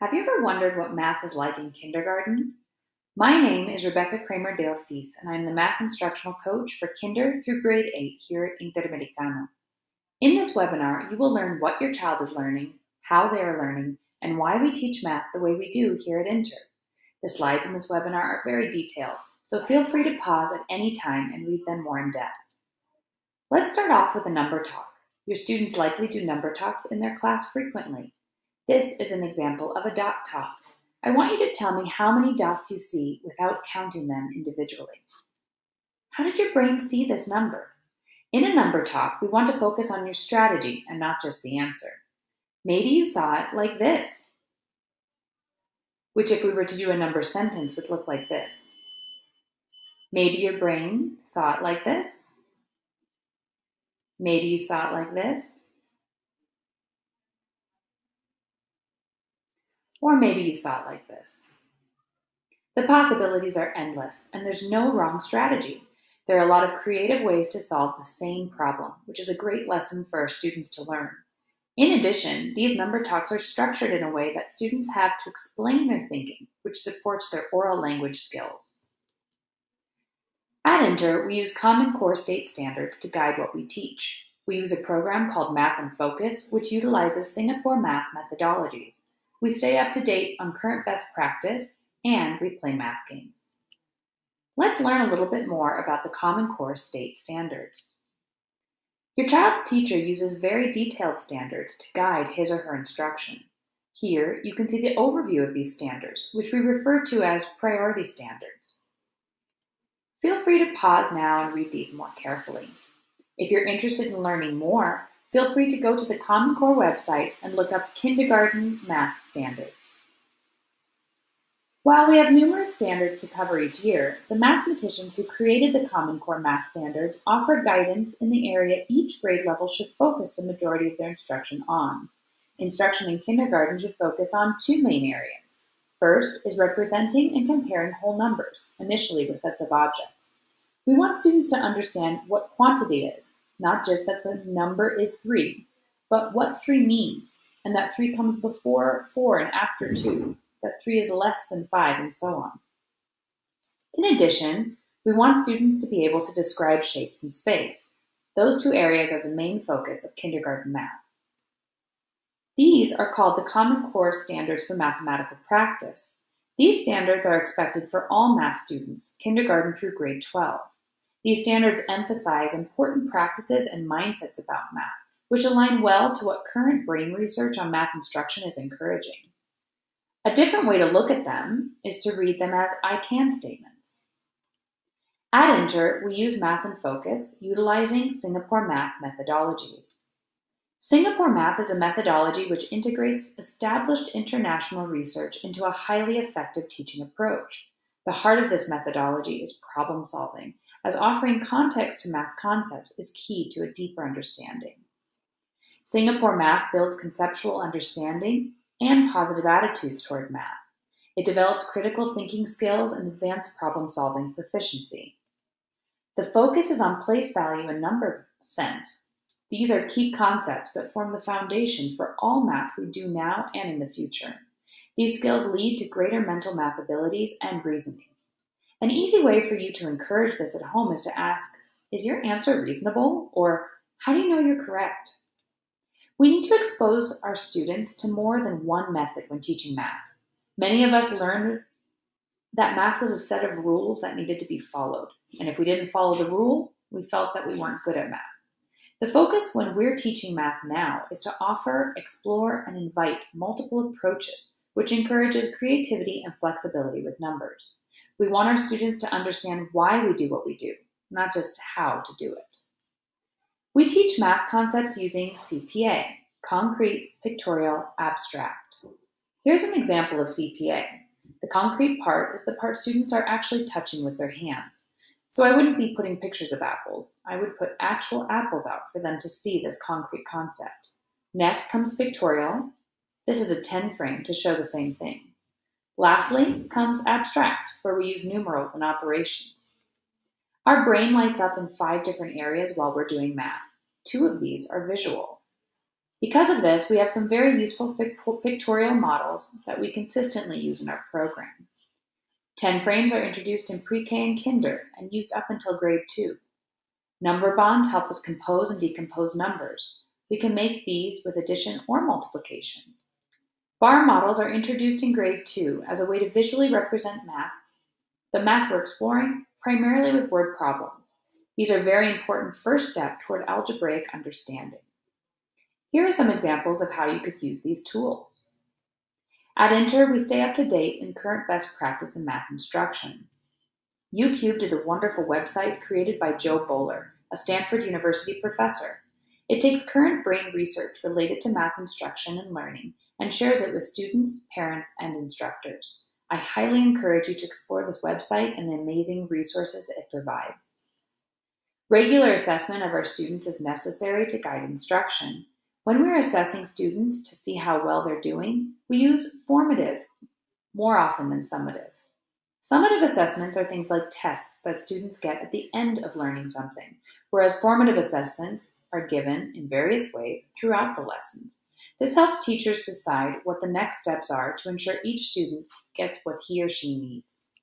Have you ever wondered what math is like in kindergarten? My name is Rebecca Kramer Delfis, and I'm the math instructional coach for kinder through grade 8 here at Interamericano. In this webinar, you will learn what your child is learning, how they are learning, and why we teach math the way we do here at Inter. The slides in this webinar are very detailed, so feel free to pause at any time and read them more in depth. Let's start off with a number talk. Your students likely do number talks in their class frequently. This is an example of a dot talk. I want you to tell me how many dots you see without counting them individually. How did your brain see this number? In a number talk, we want to focus on your strategy and not just the answer. Maybe you saw it like this, which if we were to do a number sentence would look like this. Maybe your brain saw it like this. Maybe you saw it like this. Or maybe you saw it like this. The possibilities are endless, and there's no wrong strategy. There are a lot of creative ways to solve the same problem, which is a great lesson for our students to learn. In addition, these number talks are structured in a way that students have to explain their thinking, which supports their oral language skills. At Inter, we use Common Core state standards to guide what we teach. We use a program called Math in Focus, which utilizes Singapore math methodologies. We stay up to date on current best practice, and we play math games. Let's learn a little bit more about the Common Core state standards. Your child's teacher uses very detailed standards to guide his or her instruction. Here, you can see the overview of these standards, which we refer to as priority standards. Feel free to pause now and read these more carefully. If you're interested in learning more, feel free to go to the Common Core website and look up kindergarten math standards. While we have numerous standards to cover each year, the mathematicians who created the Common Core math standards offer guidance in the area each grade level should focus the majority of their instruction on. Instruction in kindergarten should focus on two main areas. First is representing and comparing whole numbers, initially with sets of objects. We want students to understand what quantity is, not just that the number is 3, but what 3 means, and that 3 comes before 4 and after 2, that 3 is less than 5, and so on. In addition, we want students to be able to describe shapes in space. Those two areas are the main focus of kindergarten math. These are called the Common Core Standards for Mathematical Practice. These standards are expected for all math students, kindergarten through grade 12. These standards emphasize important practices and mindsets about math, which align well to what current brain research on math instruction is encouraging. A different way to look at them is to read them as I can statements. At Inter, we use Math in Focus utilizing Singapore math methodologies. Singapore math is a methodology which integrates established international research into a highly effective teaching approach. The heart of this methodology is problem solving as offering context to math concepts is key to a deeper understanding. Singapore Math builds conceptual understanding and positive attitudes toward math. It develops critical thinking skills and advanced problem solving proficiency. The focus is on place value and number sense. These are key concepts that form the foundation for all math we do now and in the future. These skills lead to greater mental math abilities and reasoning. An easy way for you to encourage this at home is to ask, is your answer reasonable? Or how do you know you're correct? We need to expose our students to more than one method when teaching math. Many of us learned that math was a set of rules that needed to be followed. And if we didn't follow the rule, we felt that we weren't good at math. The focus when we're teaching math now is to offer, explore, and invite multiple approaches, which encourages creativity and flexibility with numbers. We want our students to understand why we do what we do, not just how to do it. We teach math concepts using CPA, concrete, pictorial, abstract. Here's an example of CPA. The concrete part is the part students are actually touching with their hands. So I wouldn't be putting pictures of apples. I would put actual apples out for them to see this concrete concept. Next comes pictorial. This is a 10 frame to show the same thing. Lastly comes abstract, where we use numerals and operations. Our brain lights up in five different areas while we're doing math. Two of these are visual. Because of this, we have some very useful pictorial models that we consistently use in our program. 10 frames are introduced in pre-K and kinder and used up until grade 2. Number bonds help us compose and decompose numbers. We can make these with addition or multiplication. Bar models are introduced in grade 2 as a way to visually represent math, the math we're exploring, primarily with word problems. These are very important first step toward algebraic understanding. Here are some examples of how you could use these tools. At Inter, we stay up to date in current best practice in math instruction. YouCubed is a wonderful website created by Jo Boaler, a Stanford University professor. It takes current brain research related to math instruction and learning and shares it with students, parents, and instructors. I highly encourage you to explore this website and the amazing resources it provides. Regular assessment of our students is necessary to guide instruction. When we're assessing students to see how well they're doing, we use formative more often than summative. Summative assessments are things like tests that students get at the end of learning something, whereas formative assessments are given in various ways throughout the lessons. This helps teachers decide what the next steps are to ensure each student gets what he or she needs.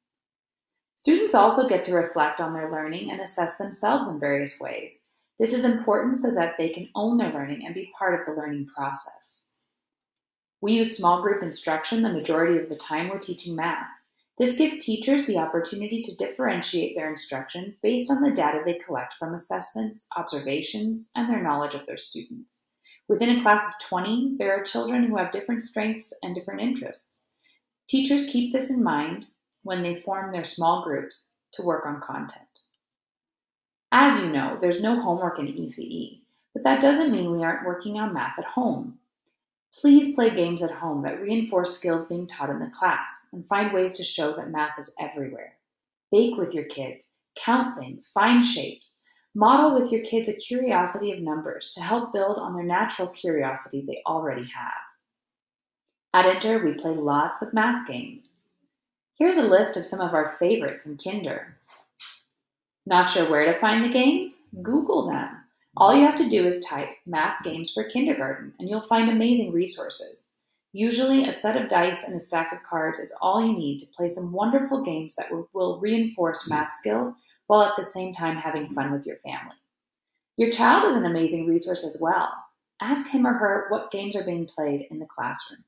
Students also get to reflect on their learning and assess themselves in various ways. This is important so that they can own their learning and be part of the learning process. We use small group instruction the majority of the time we're teaching math. This gives teachers the opportunity to differentiate their instruction based on the data they collect from assessments, observations, and their knowledge of their students. Within a class of 20, there are children who have different strengths and different interests. Teachers keep this in mind when they form their small groups to work on content. As you know, there's no homework in ECE, but that doesn't mean we aren't working on math at home. Please play games at home that reinforce skills being taught in the class and find ways to show that math is everywhere. Bake with your kids, count things, find shapes, Model with your kids a curiosity of numbers to help build on their natural curiosity they already have. At Inter, we play lots of math games. Here's a list of some of our favorites in Kinder. Not sure where to find the games? Google them. All you have to do is type math games for kindergarten and you'll find amazing resources. Usually, a set of dice and a stack of cards is all you need to play some wonderful games that will reinforce math skills while at the same time having fun with your family. Your child is an amazing resource as well. Ask him or her what games are being played in the classroom.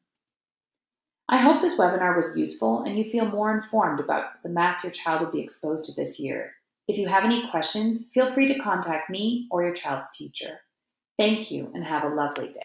I hope this webinar was useful and you feel more informed about the math your child will be exposed to this year. If you have any questions, feel free to contact me or your child's teacher. Thank you and have a lovely day.